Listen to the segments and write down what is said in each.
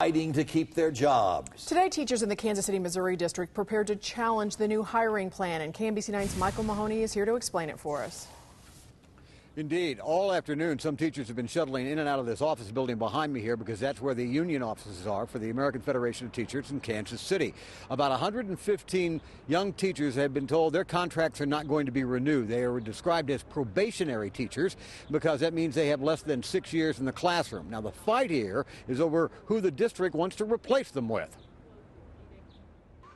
fighting to keep their jobs. Today, teachers in the Kansas City, Missouri district prepared to challenge the new hiring plan, and KMBC 9's Micheal Mahoney is here to explain it for us. Indeed. All afternoon, some teachers have been shuttling in and out of this office building behind me here because that's where the union offices are for the American Federation of Teachers in Kansas City. About 115 young teachers have been told their contracts are not going to be renewed. They are described as probationary teachers because that means they have less than six years in the classroom. Now, the fight here is over who the district wants to replace them with.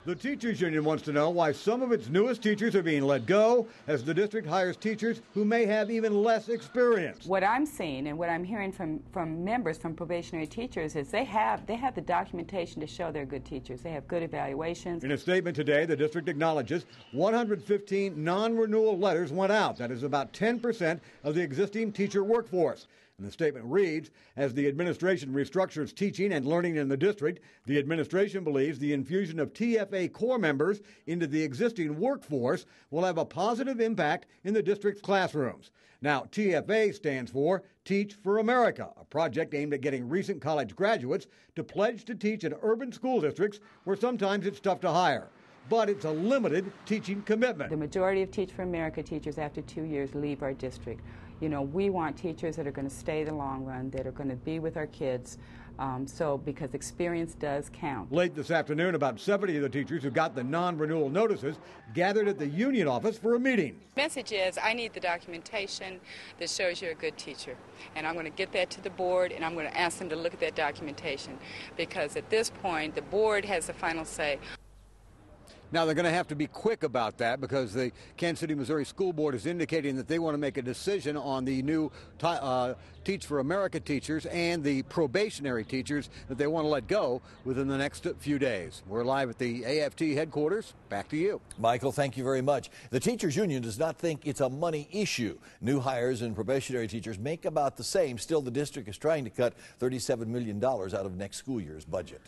The teachers union wants to know why some of its newest teachers are being let go as the district hires teachers who may have even less experience. What I'm seeing and what I'm hearing from, from members from probationary teachers is they have they have the documentation to show they're good teachers. They have good evaluations. In a statement today, the district acknowledges 115 non-renewal letters went out. That is about 10% of the existing teacher workforce. And the statement reads As the administration restructures teaching and learning in the district, the administration believes the infusion of TFA corps members into the existing workforce will have a positive impact in the district's classrooms. Now, TFA stands for Teach for America, a project aimed at getting recent college graduates to pledge to teach in urban school districts where sometimes it's tough to hire but it's a limited teaching commitment. The majority of Teach for America teachers after two years leave our district. You know, we want teachers that are going to stay the long run, that are going to be with our kids. Um, so, because experience does count. Late this afternoon, about 70 of the teachers who got the non renewal notices gathered at the union office for a meeting. Message is I need the documentation that shows you're a good teacher. And I'm going to get that to the board and I'm going to ask them to look at that documentation because at this point, the board has the final say. Now, they're going to have to be quick about that because the Kansas City, Missouri School Board is indicating that they want to make a decision on the new uh, Teach for America teachers and the probationary teachers that they want to let go within the next few days. We're live at the AFT headquarters. Back to you. Micheal, thank you very much. The Teachers Union does not think it's a money issue. New hires and probationary teachers make about the same. Still, the district is trying to cut $37 million out of next school year's budget.